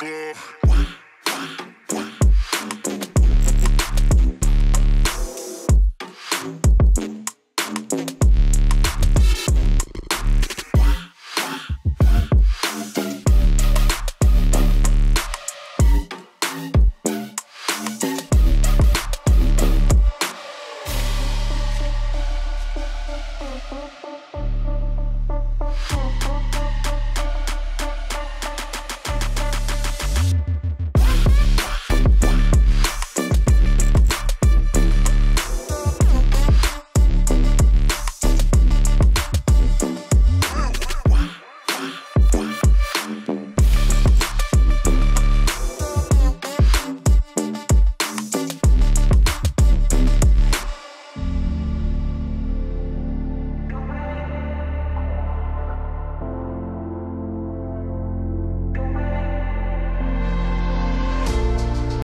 go.